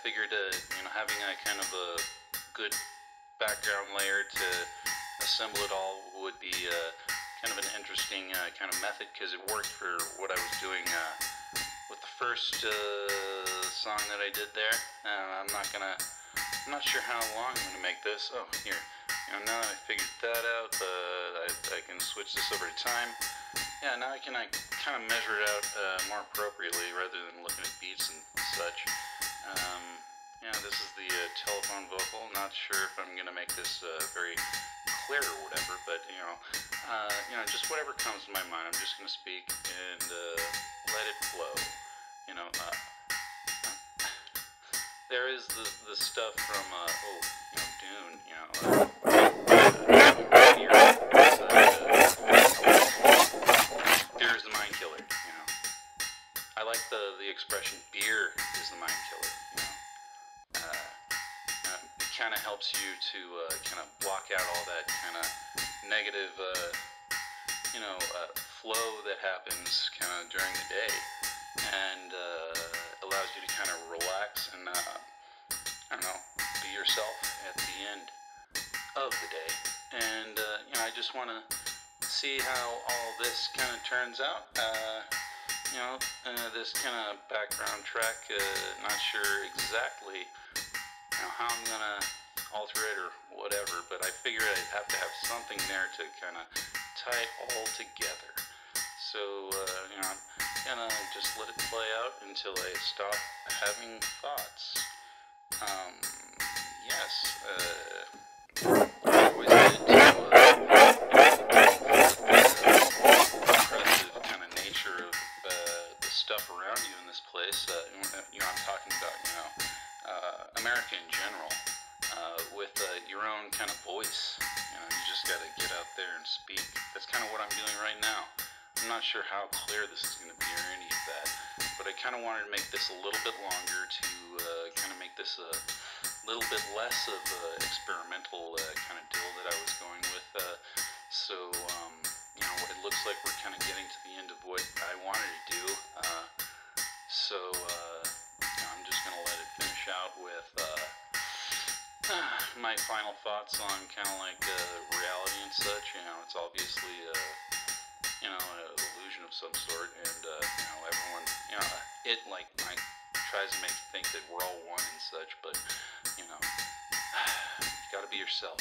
figured uh, you know having a kind of a good background layer to assemble it all would be uh, kind of an interesting uh, kind of method because it worked for what I was doing uh, with the first uh, song that I did there. I'm not gonna, I'm not sure how long I'm gonna make this. Oh, here. You know, now I figured that out, uh, I, I, can switch this over to time. Yeah, now I can I kind of measure it out more appropriately rather than looking at beats and such. Um, yeah, this is the uh, telephone vocal. Not sure if I'm gonna make this uh, very clear or whatever, but you know, uh, you know, just whatever comes to my mind. I'm just gonna speak and uh, let it flow. You know, uh, there is the the stuff from uh, oh, you know, Dune. You know, the expression "beer is the mind killer." You know. Uh, uh, it kind of helps you to uh, kind of block out all that kind of negative, uh, you know, uh, flow that happens kind of during the day, and uh, allows you to kind of relax and I don't know, be yourself at the end of the day. And you know, I just want to see how all this kind of turns out. Uh, you know, uh, this kind of background track, uh, not sure exactly you know, how I'm gonna alter it or whatever, but I figured I'd have to have something there to kind of tie it all together. So, uh, you know, I'm gonna just let it play out until I stop having thoughts. Um, yes, stuff around you in this place. Uh, you know, I'm talking about, you know, uh, America in general, uh, with uh, your own kind of voice. You know, you just got to get out there and speak. That's kind of what I'm doing right now. I'm not sure how clear this is going to be or any of that, but I kind of wanted to make this a little bit longer to uh, kind of make this a little bit less of an experimental kind of deal that I was going with. So, um, you know, it looks like we're kind of getting to the end of what I wanted to do. So, uh, I'm just going to let it finish out with uh, my final thoughts on kind of like uh, reality and such. You know, it's obviously, uh, you know, an illusion of some sort, and uh, you know, everyone, you know, it like like tries to make you think that we're all one and such, but you know, you got to be yourself.